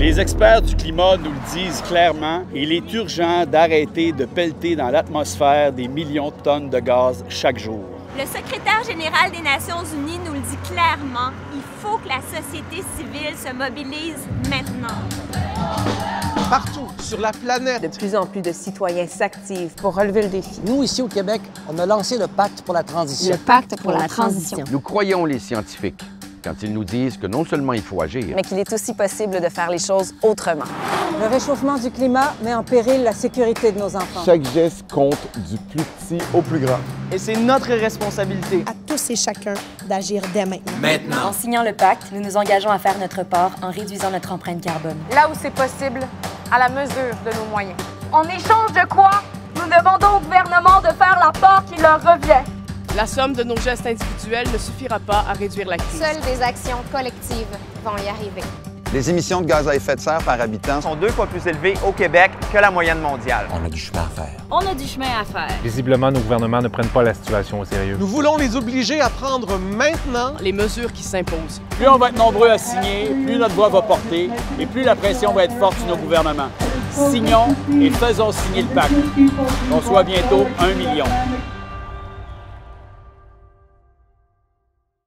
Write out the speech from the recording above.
Les experts du climat nous le disent clairement, il est urgent d'arrêter de pelleter dans l'atmosphère des millions de tonnes de gaz chaque jour. Le secrétaire général des Nations Unies nous le dit clairement, il faut que la société civile se mobilise maintenant. Partout sur la planète. De plus en plus de citoyens s'activent pour relever le défi. Nous, ici au Québec, on a lancé le Pacte pour la transition. Le Pacte pour, la, transition. Nous croyons les scientifiques quand ils nous disent que non seulement il faut agir, Mais qu'il est aussi possible de faire les choses autrement. Le réchauffement du climat met en péril la sécurité de nos enfants. Chaque geste compte du plus petit au plus grand. Et c'est notre responsabilité. À tous et chacun d'agir dès maintenant. Maintenant. En signant le pacte, nous nous engageons à faire notre part en réduisant notre empreinte carbone. Là où c'est possible, à la mesure de nos moyens. En échange de quoi, nous demandons au gouvernement de faire la part qui leur revient. La somme de nos gestes individuels ne suffira pas à réduire la crise. Seules des actions collectives vont y arriver. Les émissions de gaz à effet de serre par habitant sont deux fois plus élevées au Québec que la moyenne mondiale. On a du chemin à faire. On a du chemin à faire. Visiblement, nos gouvernements ne prennent pas la situation au sérieux. Nous voulons les obliger à prendre maintenant les mesures qui s'imposent. Plus on va être nombreux à signer, plus notre voix va porter et plus la pression va être forte sur nos gouvernements. Signons et faisons signer le pacte. Qu'on soit bientôt un million.